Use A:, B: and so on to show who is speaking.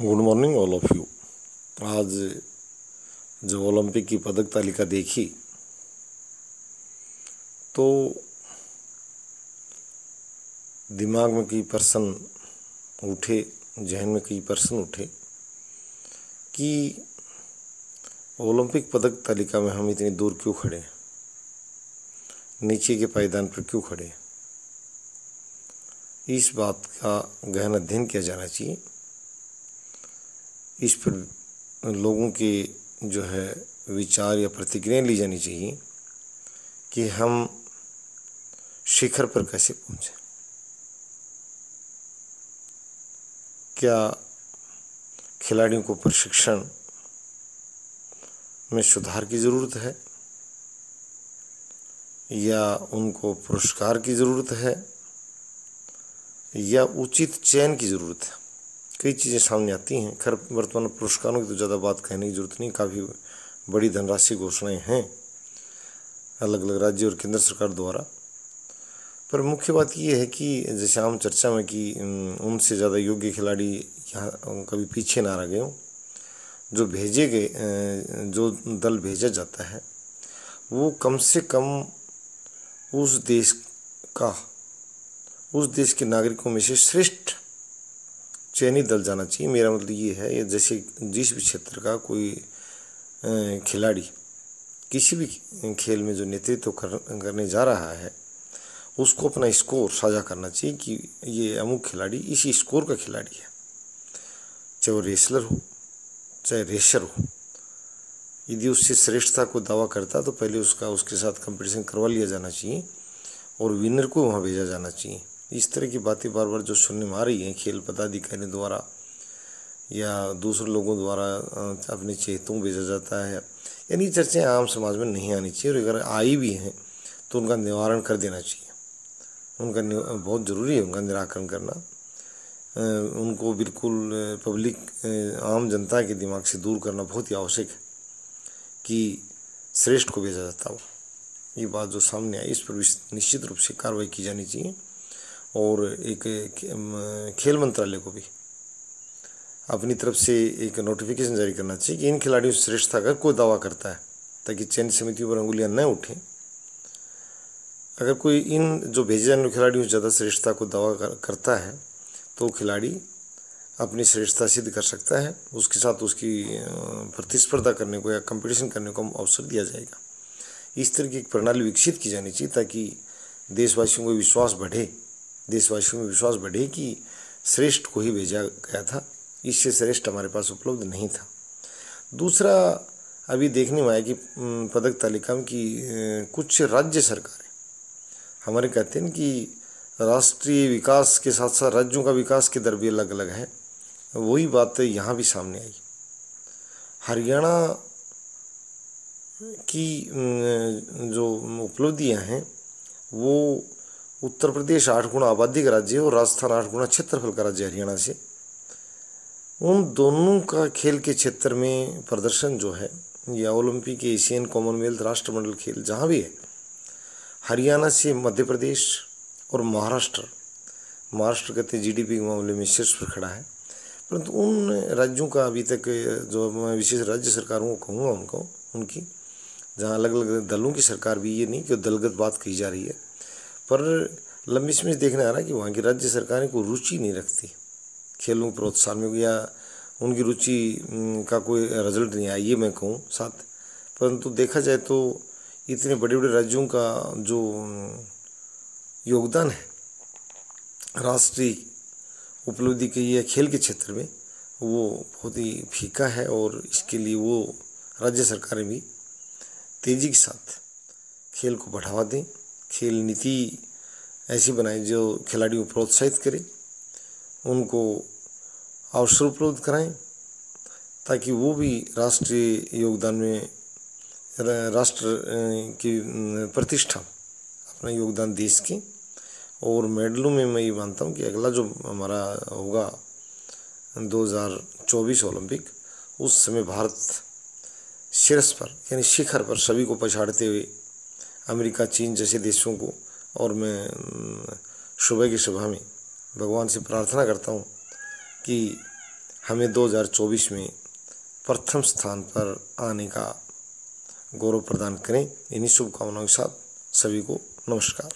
A: Good morning all of you आज जब Olympic की पदक तालिका देखी तो दिमाग में कई प्रश्न उठे, जहन में कई प्रश्न उठे कि ओलंपिक पदक तालिका में हम इतनी दूर क्यों खड़े हैं? नीचे के पायदान पर क्यों खड़े हैं? इस बात का गहन अध्ययन किया जाना चाहिए। इस पर लोगों के जो है विचार या प्रतिक्रियाएँ ली जानी चाहिए कि हम शिखर पर कैसे पहुँचे। क्या खिलाड़ियों को प्रशिक्षण में सुधार की ज़रूरत है? या उनको पुरस्कार की ज़रूरत है? या उचित चयन की ज़रूरत है? कई चीज़ें सामने आती हैं। खैर, वर्तमान पुरस्कारों की तो ज़्यादा बात कहने की ज़रूरत नहीं, काफ़ी बड़ी धनराशि घोषणाएँ हैं अलग अलग राज्य और केंद्र सरकार द्वारा। पर मुख्य बात यह है कि जैसे आम चर्चा में कि उनसे ज़्यादा योग्य खिलाड़ी यहाँ कभी पीछे ना रह गए हों। जो भेजे गए जो दल भेजा जाता है, वो कम से कम उस देश का, उस देश के नागरिकों में से श्रेष्ठ चयनित दल जाना चाहिए। मेरा मतलब ये है जैसे जिस भी क्षेत्र का कोई खिलाड़ी किसी भी खेल में जो नेतृत्व कर, करने जा रहा है उसको अपना स्कोर साझा करना चाहिए कि ये अमुक खिलाड़ी इसी स्कोर का खिलाड़ी है। चाहे वो रेसलर हो चाहे रेसर हो। यदि उससे श्रेष्ठता को दावा करता तो पहले उसका उसके साथ कंपटीशन करवा लिया जाना चाहिए और विनर को वहाँ भेजा जाना चाहिए। इस तरह की बातें बार बार जो सुनने में आ रही हैं, खेल पदाधिकारी द्वारा या दूसरे लोगों द्वारा अपने चेतों भेजा जाता है। यानी चर्चाएँ आम समाज में नहीं आनी चाहिए और अगर आई भी हैं तो उनका निवारण कर देना चाहिए। उनका बहुत ज़रूरी है उनका निराकरण करना। उनको बिल्कुल पब्लिक आम जनता के दिमाग से दूर करना बहुत ही आवश्यक है कि श्रेष्ठ को भेजा जाता हो। ये बात जो सामने आई, इस पर निश्चित रूप से कार्रवाई की जानी चाहिए। और एक खेल मंत्रालय को भी। अपनी तरफ़ से एक नोटिफिकेशन जारी करना चाहिए कि इन खिलाड़ियों से श्रेष्ठता का कोई दावा करता है ताकि चयन समितियों पर अंगुलियाँ न उठें। अगर कोई इन जो भेजे जाने खिलाड़ियों से ज़्यादा श्रेष्ठता को दावा कर, करता है तो खिलाड़ी अपनी श्रेष्ठता सिद्ध कर सकता है। उसके साथ उसकी प्रतिस्पर्धा करने को या कंपटीशन करने को अवसर दिया जाएगा। इस तरह की एक प्रणाली विकसित की जानी चाहिए ताकि देशवासियों को विश्वास बढ़े। देशवासियों में विश्वास बढ़े कि श्रेष्ठ को ही भेजा गया था। इससे श्रेष्ठ हमारे पास उपलब्ध नहीं था। दूसरा, अभी देखने में आया कि पदक तालिका में कि कुछ राज्य सरकारें, हमारे कहते हैं कि राष्ट्रीय विकास के साथ साथ राज्यों का विकास की दर भी अलग अलग है। वही बात यहाँ भी सामने आई। हरियाणा की जो उपलब्धियाँ हैं, वो उत्तर प्रदेश आठ गुना आबादी का राज्य है और राजस्थान आठ गुना क्षेत्रफल का राज्य हरियाणा से। उन दोनों का खेल के क्षेत्र में प्रदर्शन जो है, या ओलंपिक, एशियन कॉमनवेल्थ राष्ट्रमंडल खेल जहाँ भी है, हरियाणा से मध्य प्रदेश और महाराष्ट्र महाराष्ट्र कहते जीडीपी के मामले में शीर्ष पर खड़ा है। परंतु उन राज्यों का अभी तक जो मैं विशेष राज्य सरकारों को कहूँगा उनको, उनकी, जहाँ अलग अलग दलों की सरकार भी, ये नहीं कि दलगत बात कही जा रही है पर लंबी समय देखने आ रहा है कि वहाँ की राज्य सरकारें को रुचि नहीं रखती। खेलों प्रोत्साहन में या उनकी रुचि का कोई रिज़ल्ट नहीं आया, ये मैं कहूँ साथ। परंतु देखा जाए तो इतने बड़े बड़े राज्यों का जो योगदान है, राष्ट्रीय उपलब्धि के या खेल के क्षेत्र में, वो बहुत ही फीका है और इसके लिए वो राज्य सरकारें भी तेज़ी के साथ खेल को बढ़ावा दें। खेल नीति ऐसी बनाए जो खिलाड़ियों को प्रोत्साहित करे, उनको अवसर उपलब्ध कराएँ, ताकि वो भी राष्ट्रीय योगदान में, राष्ट्र की प्रतिष्ठा अपना योगदान देश के और मेडलों में मैं ये मानता हूँ कि अगला जो हमारा होगा 2024 ओलंपिक, उस समय भारत शीर्ष पर, यानी शिखर पर सभी को पछाड़ते हुए अमेरिका, चीन जैसे देशों को और मैं सुबह की सुबह में भगवान से प्रार्थना करता हूँ कि हमें 2024 में प्रथम स्थान पर आने का गौरव प्रदान करें। इन्हीं शुभकामनाओं के साथ सभी को नमस्कार।